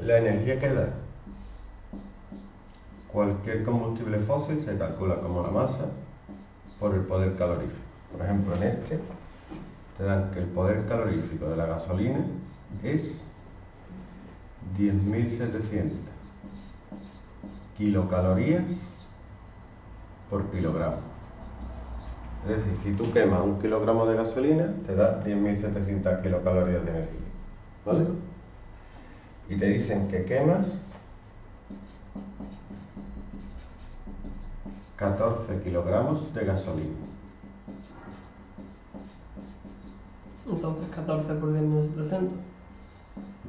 La energía que da cualquier combustible fósil se calcula como la masa por el poder calorífico. Por ejemplo, en este te dan que el poder calorífico de la gasolina es 10.700 kilocalorías por kilogramo. Es decir, si tú quemas un kilogramo de gasolina, te da 10.700 kilocalorías de energía. ¿Vale? Y te dicen que quemas 14 kilogramos de gasolina. Entonces 14 por 10.700.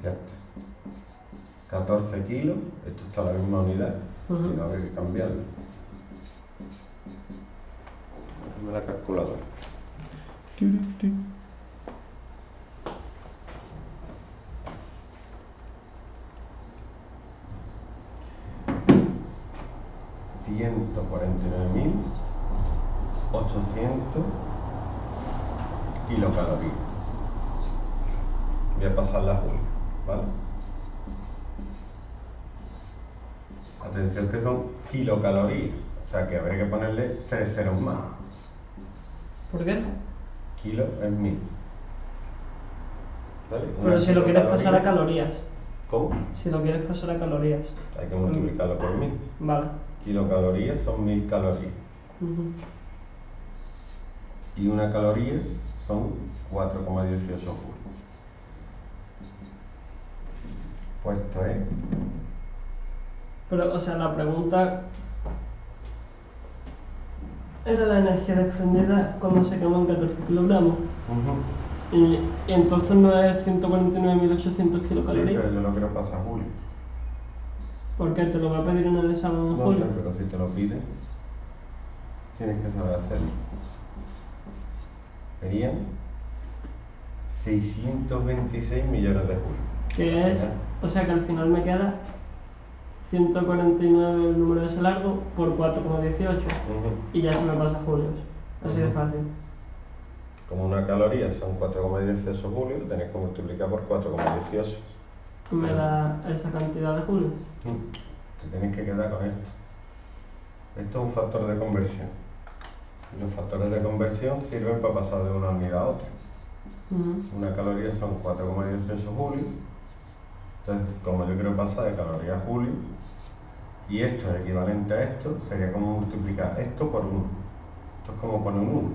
Ya está. 14 kilos, esto está la misma unidad, y no habría que cambiarlo. Dame la calculadora. Kilocalorías. Voy a pasar la Julia, ¿vale? Atención que son kilocalorías, o sea que habría que ponerle tres ceros más. ¿Por qué? Kilo es mil. ¿Vale? Pero Una si lo quieres pasar a calorías. ¿Cómo? Si lo quieres pasar a calorías. Hay que multiplicarlo por mil. Vale. Kilocalorías son mil calorías. Ujú. Y una caloría son 4,18 julios. Pues esto es Pero, o sea, la pregunta era la energía desprendida cuando se queman 14 kilogramos. Ujú. Y, y entonces no es 149.800 Sí, kilocalorías. pero yo no quiero pasar Julio. ¿Por qué? ¿Te lo va a pedir en el examen en No sé, julio? pero si te lo piden, tienes que saber hacerlo. Serían 626 millones de julios. Que es, o sea que al final me queda 149 el número ese largo por 4,18 Ujú. y ya se me pasa julios. Así de fácil. Como una caloría son 4,18 julios, tenés que multiplicar por 4,18. Me da esa cantidad de julios. Mm, Te tienes que quedar con esto. Esto es un factor de conversión. Los factores de conversión sirven para pasar de una unidad a otra. Ujú. Una caloría son 4,18 julios. Entonces, como yo quiero pasar de caloría a julio, y esto es equivalente a esto, sería como multiplicar esto por 1. Esto es como poner un 1.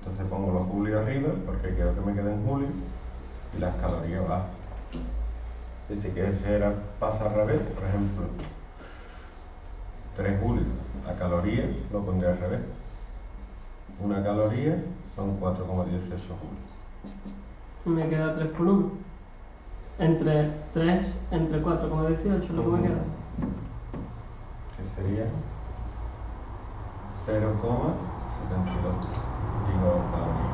Entonces pongo los julios arriba, porque quiero que me queden julios, y las calorías abajo. Y si quisiera pasar al revés, por ejemplo, 3 julios a caloría, lo pondría al revés. Una caloría son 4,18 julios. Me queda 3 por 1. Entre 3, entre 4,18 lo que me queda. que sería 0,18